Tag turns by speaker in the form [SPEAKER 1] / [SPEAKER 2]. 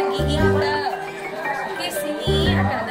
[SPEAKER 1] lagi kita. Oke, sini akan ada